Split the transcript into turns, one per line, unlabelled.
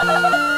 Oh,